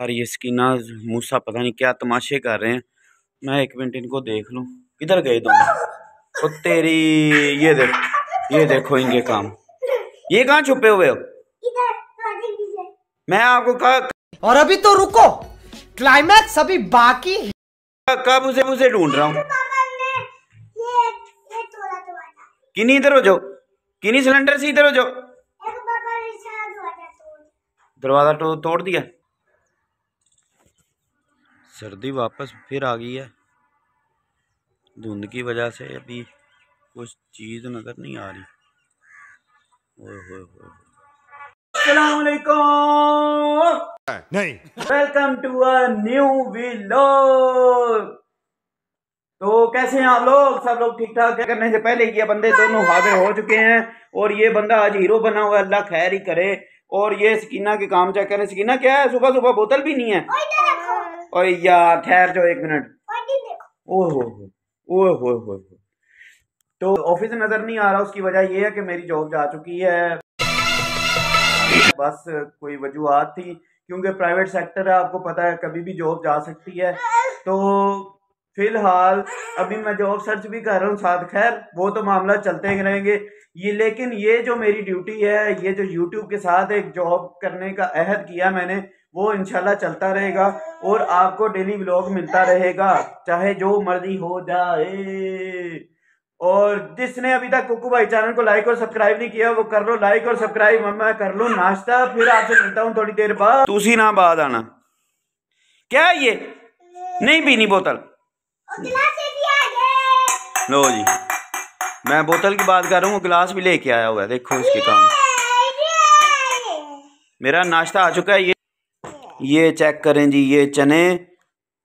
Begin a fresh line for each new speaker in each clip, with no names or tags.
और ये स्किना मूसा पता नहीं क्या तमाशे कर रहे हैं। मैं एक मिनट इनको देख लूँ। किधर गए दोनों ओ तेरी ये देख ये देखो इनके काम। ये कहाँ छुपे हुए हो? मैं आपको कहा
और अभी तो रुको। क्लाइमैक्स अभी बाकी है।
कब उसे मुझे ढूंढ रहा हूँ? किन्हीं इधर हो जाओ किन्हीं सिलेंडर से इधर हो जाओ दरवाज़ा तो तोड़ दिया। सर्दी वापस फिर आ गई है। धुंध की वजह से अभी कुछ चीज़ नज़र नहीं आ रही। ओए होए होए अस्सलामुअलैकुम।
नहीं।
Welcome to a new vlog. तो कैसे हैं आप लोग? सब लोग ठीक ठाक है? करने से पहले ये बंदे दोनों हाजिर हो चुके हैं और ये बंदा आज हीरो बना हुआ है अल्लाह खैर ही करे। और ये सकीना के काम चेक करें। सकीना क्या है? सुबह सुबह बोतल भी नहीं है। और यार ठहर जाओ एक मिनट। ओह हो हो हो हो हो तो ऑफ़िस नज़र नहीं आ रहा उसकी वजह ये है कि मेरी जॉब जा चुकी है। बस कोई वजूहत थी क्योंकि प्राइवेट सेक्टर है आपको पता है कभी भी जॉब जा सकती है। तो फ़िलहाल अभी मैं जॉब सर्च भी कर रहा हूँ साथ खैर वो तो मामला चलते ही रहेंगे। ये लेकिन ये जो मेरी ड्यूटी है ये जो यूट्यूब के साथ एक जॉब करने का अहद किया मैंने वो इनशाला चलता रहेगा और आपको डेली ब्लॉग मिलता रहेगा चाहे जो मर्ज़ी हो जाए। और जिसने अभी तक कुकू भाई चैनल को लाइक और सब्सक्राइब नहीं किया वो कर लो लाइक और सब्सक्राइब मैं कर लो नाश्ता फिर आपसे मिलता हूँ थोड़ी देर बाद। तुसी ना बाद आना। क्या है ये? नहीं पीनी बोतल? लो जी। मैं बोतल की बात कर रहा हूँ गिलास भी लेके आया हुआ है देखो इसके काम। मेरा नाश्ता आ चुका है ये ये चेक करें जी, ये चने,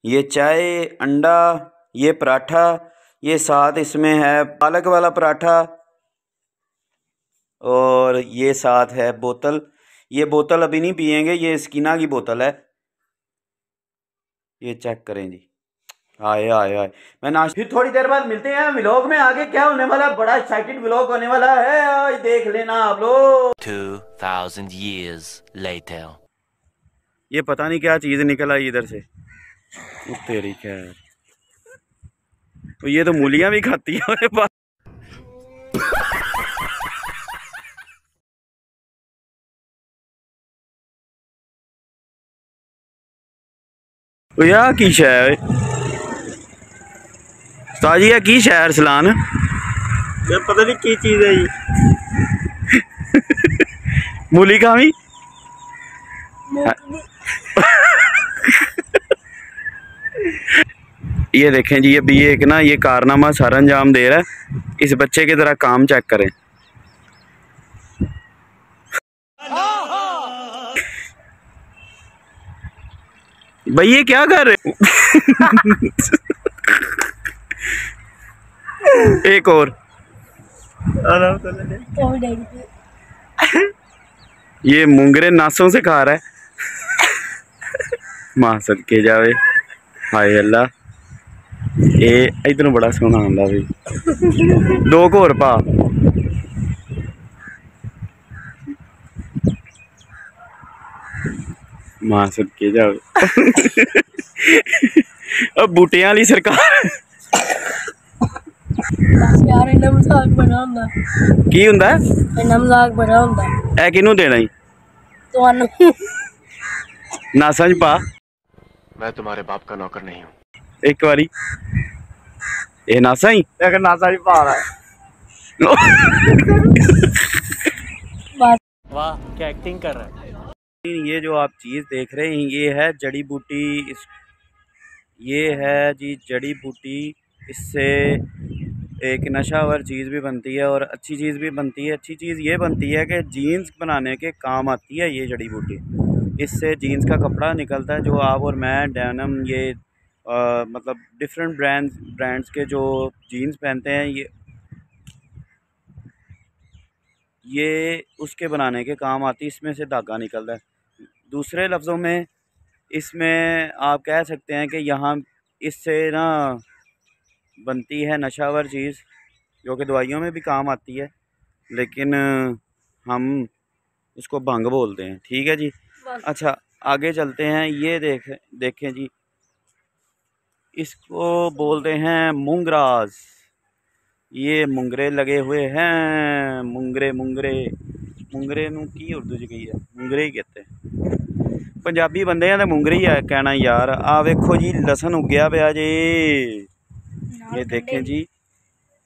ये चाय, अंडा, ये पराठा, ये साथ इसमें है पालक वाला पराठा और ये साथ है बोतल। ये बोतल अभी नहीं पियेंगे, ये स्किना की बोतल है। ये चेक करें जी। आए आए आए। मैं नाश फिर थोड़ी देर बाद मिलते हैं व्लॉग में, आगे क्या होने वाला बड़ा एक्साइटेड व्लॉग होने वाला है। आज देख लेना आप लोग।
2000 years later.
ये पता नहीं क्या चीज़ निकल आई इधर से। तेरी खैर। तो ये तो मूलियाँ भी खाती है मेरे पास। ओ यार की शहर? ताजी की शहर सलान?
यार पता नहीं की चीज़ ये।
मूली खावी? ये देखें जी अभी ये एक ना ये कारनामा सर अंजाम दे रहा है। इस बच्चे के तरह काम चेक करें। भाई ये क्या कर रहे एक और। ये मुंगरे नासों से खा रहा है। माँ सदके जाए हाय अल्लाह। ए
इधर बड़ा सोना आंदा भी दो
घोर पा। माँ
सदके जावे। अब बूटे
वाली सरकार। यार इन्ना
देना
ना समझ पा।
मैं तुम्हारे बाप का नौकर नहीं हूँ।
एक बारी। ये नासा ही?
अगर नासा ही पा रहा है
वाह क्या एक्टिंग कर रहा है?
ये जो आप चीज़ देख रहे हैं ये है जड़ी बूटी। इस ये है जी जड़ी बूटी। इससे एक नशावर चीज़ भी बनती है और अच्छी चीज़ भी बनती है। अच्छी चीज़ ये बनती है कि जीन्स बनाने के काम आती है ये जड़ी बूटी। इससे जीन्स का कपड़ा निकलता है जो आप और मैं डैनम ये अ, मतलब डिफरेंट ब्रांड्स ब्रांड्स के जो जीन्स पहनते हैं ये ये उसके बनाने के काम आती है इसमें से धागा निकलता है दूसरे लफ्ज़ों में इसमें आप कह सकते हैं कि यहाँ इससे ना बनती है नशावर चीज़ जो कि दवाइयों में भी काम आती है लेकिन हम उसको भंग बोलते हैं ठीक है जी। अच्छा आगे चलते हैं ये देख देखें जी इसको बोलते हैं मुंगराज ये मुंगरे लगे हुए हैं मुंगरे मुंगरे मुंगरे ਨੂੰ ਕੀ ਉਰਦੂ ਚ ਕਹੀ ਹੈ ਮੁੰਗਰੇ ਹੀ ਕਹਿੰਦੇ ਪੰਜਾਬੀ ਬੰਦਿਆਂ ਦਾ ਮੁੰਗਰੇ ਹੀ ਆ ਕਹਿਣਾ ਯਾਰ ਆ ਵੇਖੋ ਜੀ ਲਸਣ ਉੱਗਿਆ ਪਿਆ ਜੀ ये देखें जी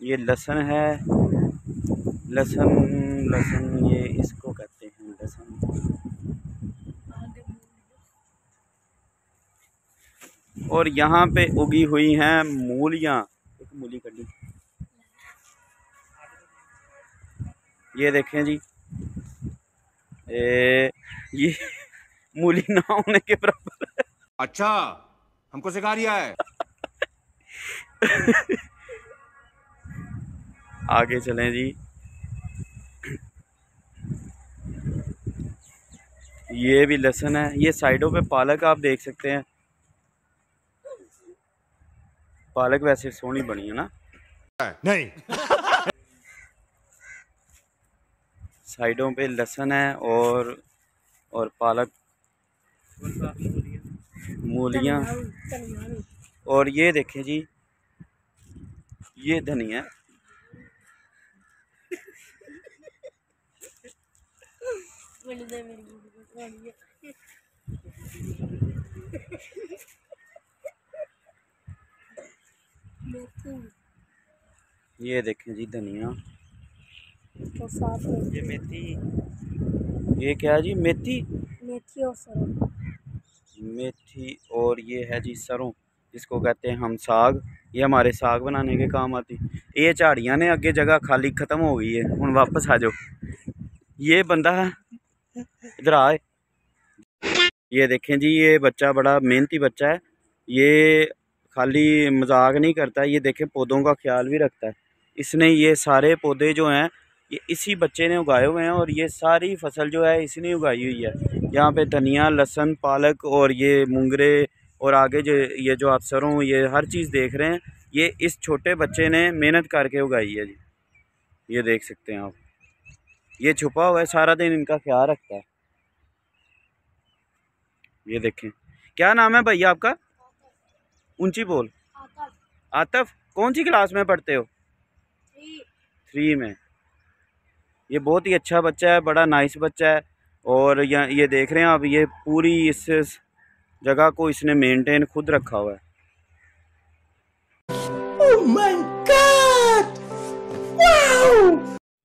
ये लहसुन है लहसुन लहसुन ये इसको कहते और यहाँ पे उगी हुई हैं मूलियाँ। एक मूली कटी। ये देखें जी। ए, ये मूली ना होने के बराबर
अच्छा हमको सिखा रिया है।
आगे चलें जी। ये भी लहसुन है। ये साइडों पे पालक आप देख सकते हैं। पालक वैसे सोहनी बनी है ना।
नहीं।
साइडों पे लहसुन है और और पालक मूलियाँ। और ये देखें जी ये धनिया ये देखें जी धनिया।
तो साथ
ये मेथी। ये क्या है जी? मेथी?
मेथी और सरों।
मेथी और ये है जी सरों जिसको कहते हैं हम साग। ये हमारे साग बनाने के काम आती। ये झाड़ियाँ ने अगे जगह खाली ख़त्म हो गई है। हूँ वापस आ जाओ। ये बंदा है। इधर आए ये देखें जी ये बच्चा बड़ा मेहनती बच्चा है। ये खाली मज़ाक नहीं करता, ये देखें पौधों का ख्याल भी रखता है। इसने ये सारे पौधे जो हैं, ये इसी बच्चे ने उगाए हुए हैं और ये सारी फ़सल जो है इसने उगाई हुई है। यहाँ पे धनिया, लहसन, पालक और ये मुंगरे और आगे जो, ये जो आप सरों, ये हर चीज़ देख रहे हैं, ये इस छोटे बच्चे ने मेहनत करके उगाई है जी। ये देख सकते हैं आप। ये छुपा हुआ है, सारा दिन इनका ख्याल रखता है। ये देखें। क्या नाम है भैया आपका? ऊँची बोल। आतफ। कौन सी क्लास में पढ़ते हो? थ्री में। ये बहुत ही अच्छा बच्चा है बड़ा नाइस बच्चा है। और ये देख रहे हैं आप ये पूरी इस जगह को इसने मेंटेन खुद रखा हुआ है।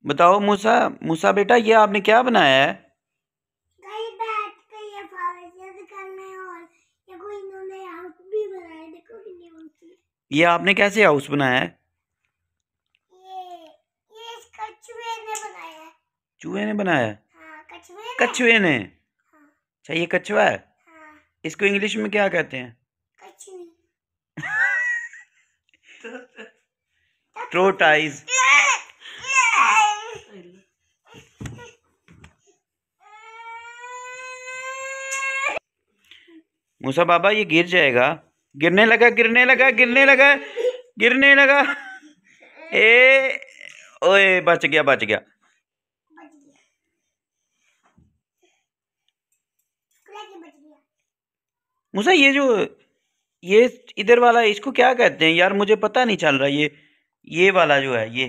बताओ मूसा मूसा बेटा ये आपने क्या बनाया है
कहीं बैठ कर ये फॉरेस्ट करने और ये कोई इन्होंने हाउस भी बनाया देखो कितनी ऊँची
ये आपने कैसे हाउस बनाया है?
ये ये इस कछुए ने बनाया है।
चूहे ने बनाया है?
हाँ कछुए ने।
कछुए ने? अच्छा ये कछुआ है?
हाँ।
इसको इंग्लिश में क्या कहते हैं? ट्रोटाइज मूसा बाबा ये गिर जाएगा। गिरने लगा गिरने लगा गिरने लगा गिरने लगा। ए ओए बच गया बच गया। मूसा ये जो ये इधर वाला इसको क्या कहते हैं? यार मुझे पता नहीं चल रहा ये ये वाला जो है ये।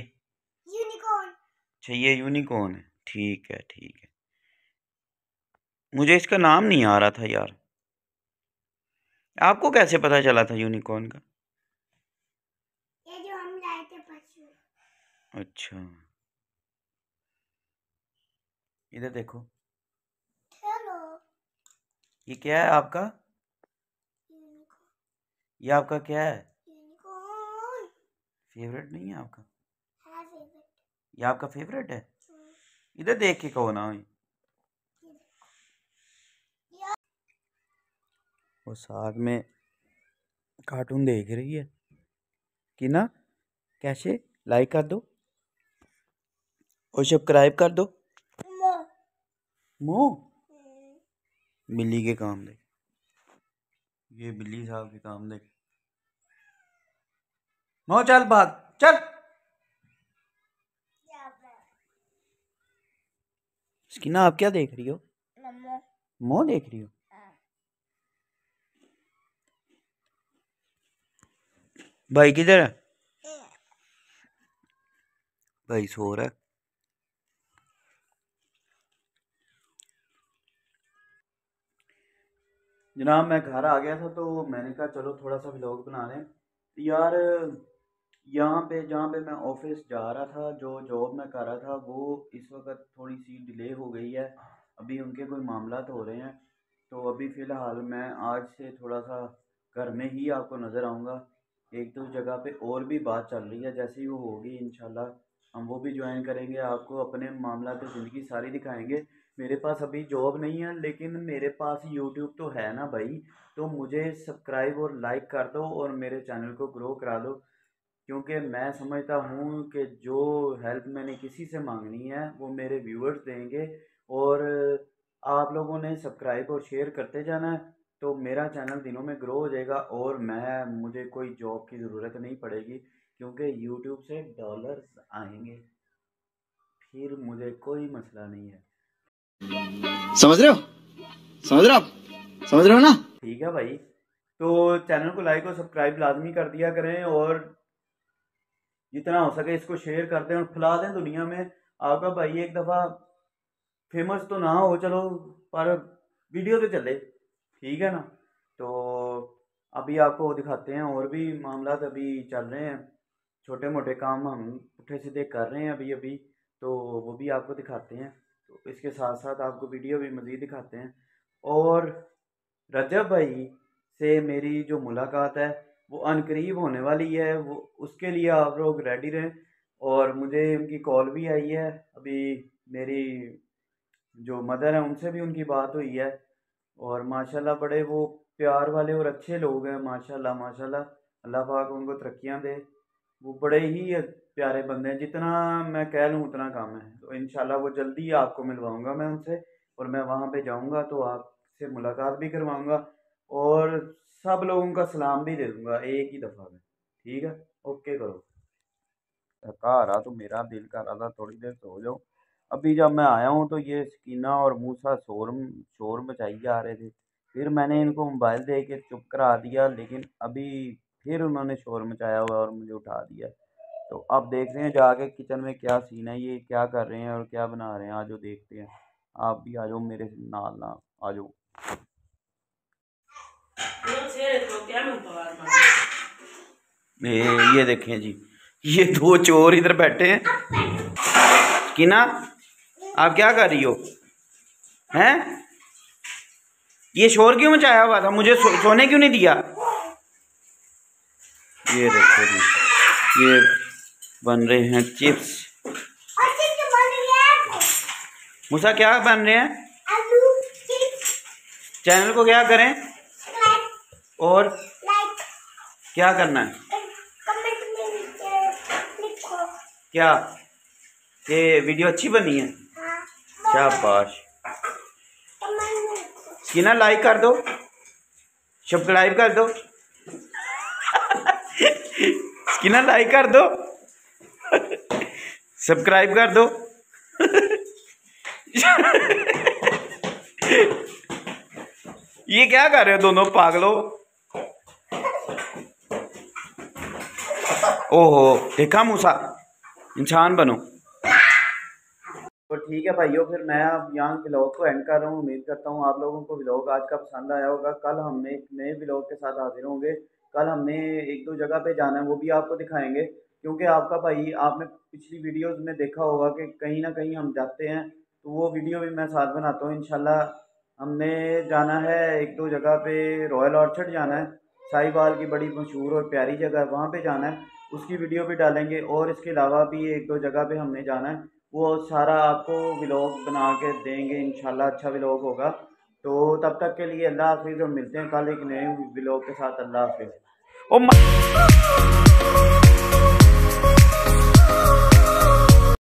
यूनिकॉर्न
अच्छा ये यूनिकॉर्न है। ठीक है ठीक है। मुझे इसका नाम नहीं आ रहा था यार। आपको कैसे पता चला था यूनिकॉर्न का?
ये जो हम लाए थे परसों
अच्छा। इधर देखो।
चलो
ये क्या है आपका? ये आपका क्या है? फेवरेट नहीं है आपका?
है
ये आपका फेवरेट है। इधर देख के कहो ना। वो साथ में कार्टून देख रही है कि ना कैसे? लाइक कर दो। और सब्सक्राइब कर दो। मो बिल्ली के काम देख। ये बिल्ली साहब के काम देख। मो चल भाग चल। इसकी ना आप क्या देख रही हो? मो देख रही हो? भाई किधर है? भाई सो रहा है। जनाब मैं घर आ गया था तो मैंने कहा चलो थोड़ा सा व्लॉग बना लें। यार यहाँ पे जहाँ पे मैं ऑफ़िस जा रहा था जो जॉब मैं कर रहा था वो इस वक्त थोड़ी सी डिले हो गई है। अभी उनके कोई मामला हो रहे हैं। तो अभी फ़िलहाल मैं आज से थोड़ा सा घर में ही आपको नज़र आऊँगा। एक दो जगह पे और भी बात चल रही है, जैसे ही वो होगी, इंशाल्लाह। हम वो भी ज्वाइन करेंगे, आपको अपने मामला तो ज़िंदगी सारी दिखाएँगे। मेरे पास अभी जॉब नहीं है, लेकिन मेरे पास यूट्यूब तो है ना भाई। तो मुझे सब्सक्राइब और लाइक कर दो और मेरे चैनल को ग्रो करा दो। क्योंकि मैं समझता हूँ कि जो हेल्प मैंने किसी से मांगनी है, वो मेरे व्यूअर्स देंगे और आप लोगों ने सब्सक्राइब और शेयर करते जाना है। तो मेरा चैनल दिनों में ग्रो हो जाएगा और मैं मुझे कोई जॉब की ज़रूरत नहीं पड़ेगी क्योंकि यूट्यूब से डॉलर्स आएँगे। फिर मुझे कोई मसला नहीं है।
समझ रहे हो? समझ रहे हो आप? समझ रहे हो ना?
ठीक है भाई। तो चैनल को लाइक और सब्सक्राइब लाजमी कर दिया करें और जितना हो सके इसको शेयर कर दें और फैला दें दुनिया में। आपका भाई एक दफ़ा फ़ेमस तो ना हो चलो पर वीडियो तो चले। ठीक है ना? तो अभी आपको दिखाते हैं और भी मामला अभी चल रहे हैं। छोटे मोटे काम हम उठे सीधे कर रहे हैं अभी अभी। तो वो भी आपको दिखाते हैं। तो इसके साथ साथ आपको वीडियो भी मज़ीद दिखाते हैं। और रजब भाई से मेरी जो मुलाकात है, वो अनकरीब होने वाली है। वो उसके लिए आप लोग रेडी रहें। और मुझे उनकी कॉल भी आई है। अभी मेरी जो मदर हैं, उनसे भी उनकी बात हुई है। और माशाल्लाह बड़े वो प्यार वाले और अच्छे लोग हैं, माशाल्लाह माशाल्लाह। अल्लाह पाक उनको तरक्कियाँ दे। वो बड़े ही प्यारे बंदे हैं, जितना मैं कह लूँ उतना काम है। तो इन वो जल्दी आपको मिलवाऊँगा मैं उनसे, और मैं वहाँ पे जाऊँगा तो आपसे मुलाकात भी करवाऊँगा, और सब लोगों का सलाम भी दे दूँगा एक ही दफ़ा में। ठीक है? ओके करो। थका आ रहा तो मेरा दिल कर रहा था, थोड़ी देर सो जाऊँ अभी जब मैं आया हूँ तो ये सकीना और मूसा शोर शोर मचाई जा रहे थे। फिर मैंने इनको मोबाइल दे के चुप करा दिया, लेकिन अभी फिर उन्होंने शोर मचाया हुआ और मुझे उठा दिया। तो अब देख रहे हैं जाके किचन में क्या सीन है, ये क्या कर रहे हैं और क्या बना रहे हैं, आज देखते हैं। आप भी आ जाओ मेरे नाल ना, आ जाओ। ये देखें जी, ये दो चोर इधर बैठे हैं। किना आप क्या कर रही हो? हैं? ये शोर क्यों मचाया हुआ था? मुझे सो, सोने क्यों नहीं दिया? ये देखो ये बन रहे हैं चिप्स। मूसा क्या बन रहे हैं? चैनल को क्या करें? और क्या करना है? क्या? ये वीडियो अच्छी बनी है? शाबाश। स्किना लाइक कर दो। सब्सक्राइब कर दो। स्किना लाइक कर दो। सब्सक्राइब कर दो। ये क्या कर रहे हो दोनों पागलो? ओहो, देखा मूसा? इंसान बनो। ठीक है भाइयों, फिर मैं अब यहाँ ब्लॉग को एंड कर रहा हूँ। उम्मीद करता हूँ आप लोगों को ब्लॉग आज का पसंद आया होगा। कल हमने एक नए ब्लॉग के साथ हाजिर होंगे। कल हमने एक दो जगह पे जाना है, वो भी आपको दिखाएँगे। क्योंकि आपका भाई, आपने पिछली वीडियोस में देखा होगा कि कहीं ना कहीं हम जाते हैं तो वो वीडियो भी मैं साथ बनाता हूँ। इनशाला हमने जाना है एक दो जगह पे रॉयल ऑर्चर्ड जाना है। साहिबाल की बड़ी मशहूर और प्यारी जगह है वहाँ पे जाना है। उसकी वीडियो भी डालेंगे और इसके अलावा भी एक दो जगह पे हमने जाना है। वो सारा आपको व्लॉग बना के देंगे इन अच्छा व्लॉग होगा। तो तब तक के लिए अल्लाह हाफिज़, और मिलते हैं कल एक नए व्लॉग के साथ। अल्लाह हाफिज़।